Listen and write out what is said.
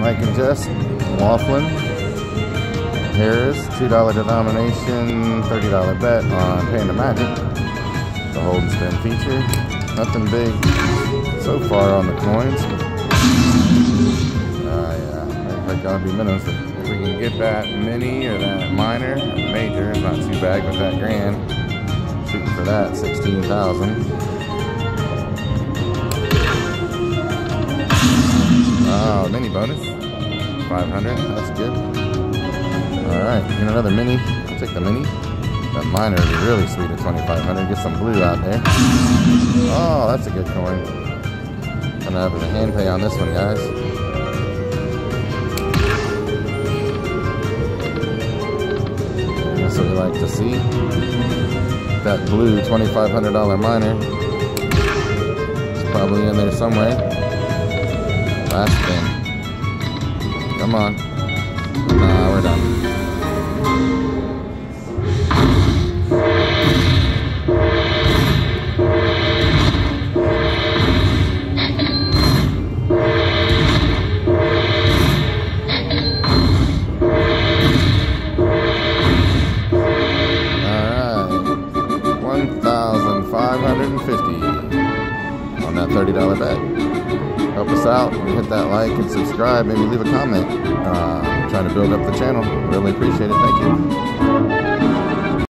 Mike and Jess, Laughlin, Harrah's, $2 denomination, $30 bet on Panda Magic. The hold and spin feature. Nothing big so far on the coins. Uh, yeah, that gotta be minnows. If we can get that mini or that minor, major, not too bad with that grand. Shooting for that, 16,000. Mini bonus. 500, that's good. Alright, get another mini. I'll take the mini. That minor would be really sweet at 2500 Get some blue out there. Oh, that's a good coin. Gonna have a hand pay on this one, guys. That's what we like to see. That blue $2,500 minor. It's probably in there somewhere. Last spin. Come on. Nah, we're done. Alright. 1,550 on that $30 bet. Help us out. Hit that like and subscribe. Maybe leave a comment. Uh, trying to build up the channel. Really appreciate it. Thank you.